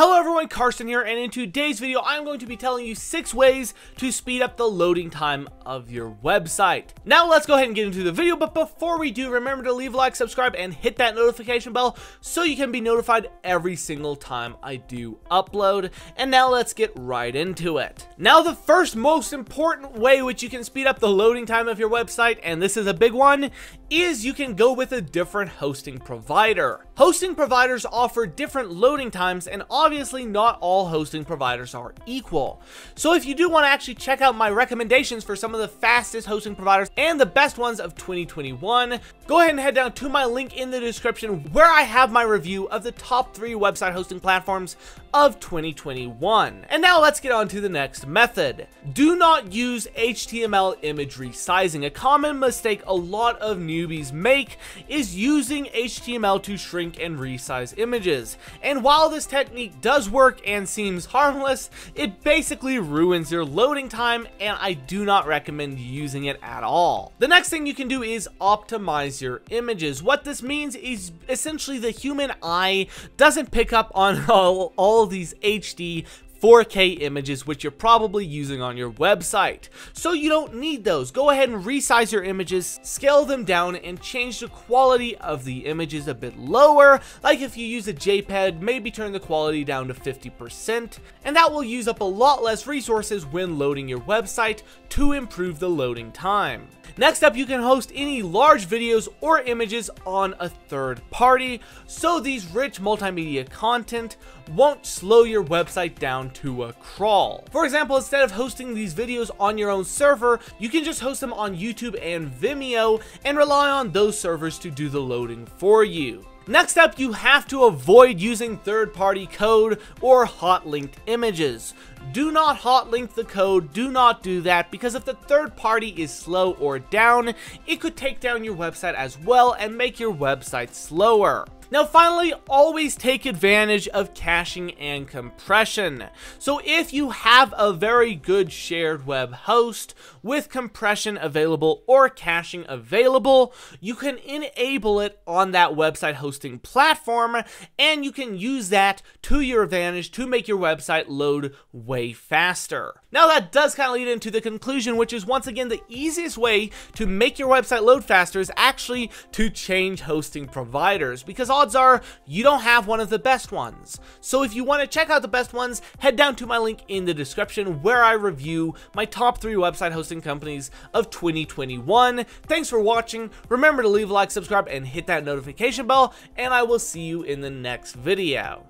Hello everyone, Carson here, and in today's video, I'm going to be telling you 6 ways to speed up the loading time of your website. Now let's go ahead and get into the video, but before we do, remember to leave a like, subscribe, and hit that notification bell so you can be notified every single time I do upload. And now let's get right into it. Now the first most important way which you can speed up the loading time of your website, and this is a big one, is you can go with a different hosting provider. Hosting providers offer different loading times and obviously not all hosting providers are equal. So if you do want to actually check out my recommendations for some of the fastest hosting providers and the best ones of 2021, go ahead and head down to my link in the description where I have my review of the top three website hosting platforms of 2021. And now let's get on to the next method. Do not use HTML image resizing. A common mistake a lot of newbies make is using HTML to shrink and resize images. And while this technique does work and seems harmless, it basically ruins your loading time and I do not recommend using it at all. The next thing you can do is optimize your images. What this means is essentially the human eye doesn't pick up on all, all all these HD 4K images which you're probably using on your website. So you don't need those. Go ahead and resize your images, scale them down, and change the quality of the images a bit lower. Like if you use a JPEG, maybe turn the quality down to 50%, and that will use up a lot less resources when loading your website to improve the loading time. Next up, you can host any large videos or images on a third party, so these rich multimedia content won't slow your website down to a crawl. For example, instead of hosting these videos on your own server, you can just host them on YouTube and Vimeo and rely on those servers to do the loading for you. Next up, you have to avoid using third-party code or hot-linked images. Do not hot-link the code, do not do that, because if the third party is slow or down, it could take down your website as well and make your website slower. Now finally, always take advantage of caching and compression. So if you have a very good shared web host with compression available or caching available, you can enable it on that website hosting platform and you can use that to your advantage to make your website load way faster. Now that does kind of lead into the conclusion, which is once again the easiest way to make your website load faster is actually to change hosting providers because odds are you don't have one of the best ones. So if you want to check out the best ones, head down to my link in the description where I review my top three website hosting companies of 2021. Thanks for watching. Remember to leave a like, subscribe, and hit that notification bell, and I will see you in the next video.